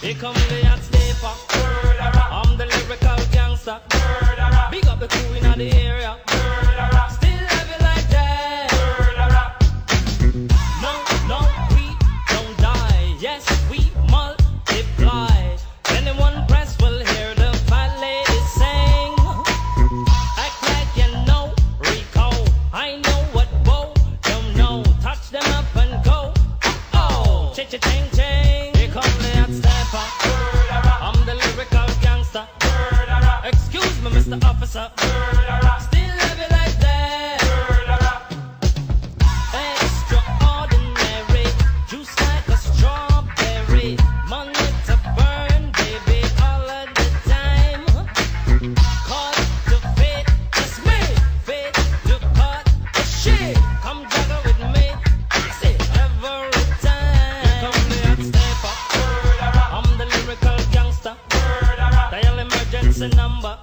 Here come the hot. I'm the lyrical. Big up the crew in the area. shake your I'm the lyrical gangster. Excuse me, Mr. Officer. number.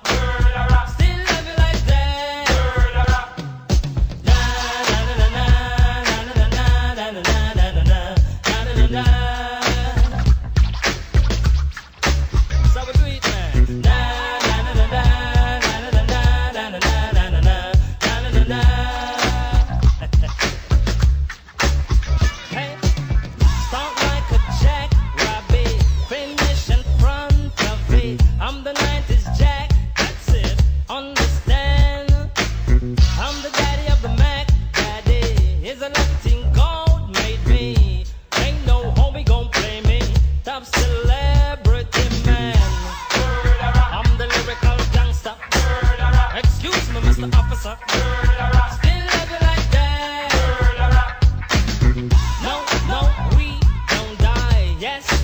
na. Mr. Officer. Still love you like that. No, no, we don't die. Yes.